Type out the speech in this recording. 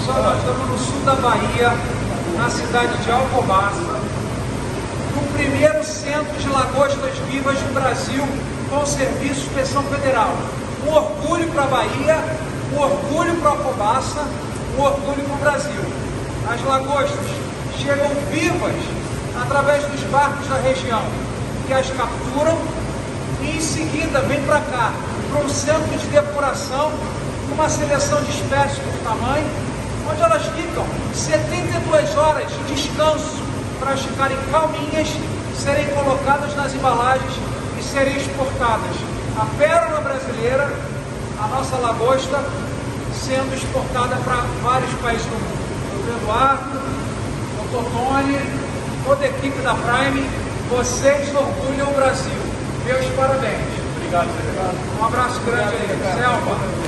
Pessoal, nós estamos no sul da Bahia, na cidade de Alcobaça, no primeiro centro de lagostas vivas do Brasil com serviço de inspeção federal. Um orgulho para a Bahia, um orgulho para Alcobaça, um orgulho para o Brasil. As lagostas chegam vivas através dos barcos da região, que as capturam e em seguida vem para cá, para um centro de depuração, uma seleção de espécies por tamanho, 72 horas de descanso para ficarem calminhas, serem colocadas nas embalagens e serem exportadas. A pérola brasileira, a nossa lagosta, sendo exportada para vários países do mundo. Doutor Eduardo, doutor Tony, toda a equipe da Prime, vocês orgulham o Brasil. Meus parabéns. Obrigado, secretário. Um abraço grande aí. Selva.